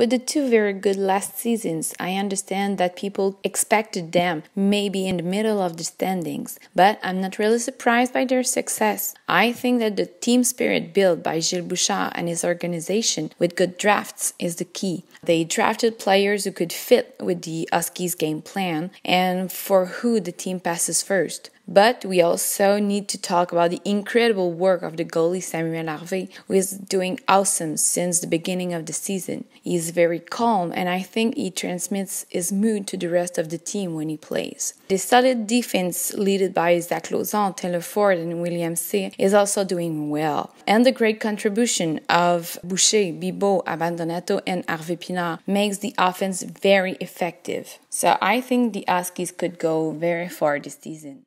with the two very good last seasons, I understand that people expected them maybe in the middle of the standings, but I'm not really surprised by their success. I think that the team spirit built by Gilles Bouchard and his organization with good drafts is the key. They drafted players who could fit with the Huskies game plan and for who the team passes first. But we also need to talk about the incredible work of the goalie Samuel Harvey, who is doing awesome since the beginning of the season. He is very calm, and I think he transmits his mood to the rest of the team when he plays. The solid defense, led by Zach Lauzon, Taylor Ford, and William Cyr, is also doing well. And the great contribution of Boucher, Bibeau, Abbandonato, and Harvey Pinard makes the offense very effective. So I think the Huskies could go very far this season.